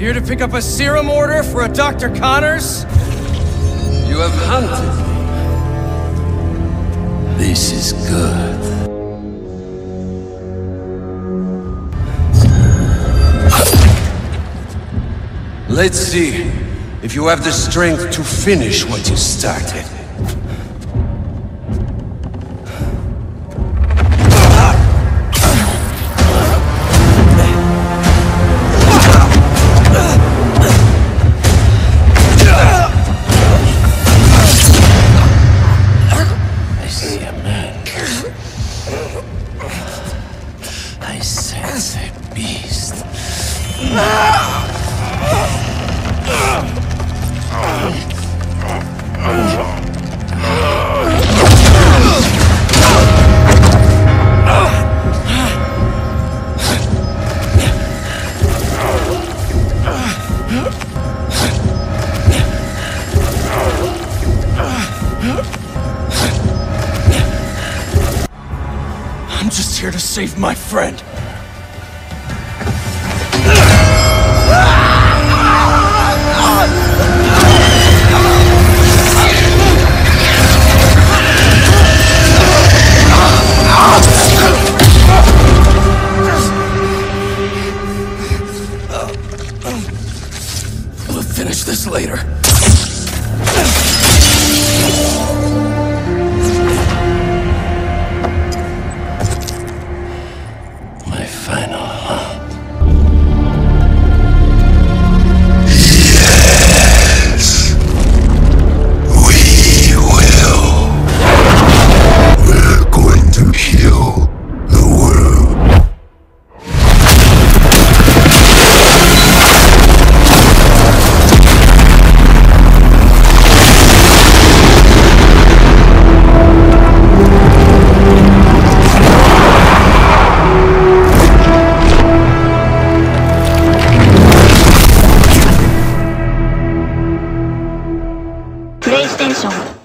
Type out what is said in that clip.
Here to pick up a serum order for a Dr. Connors? You have hunted me. This is good. Let's see if you have the strength to finish what you started. Sense a beast. I'm just here to save my friend. finish this later. 效果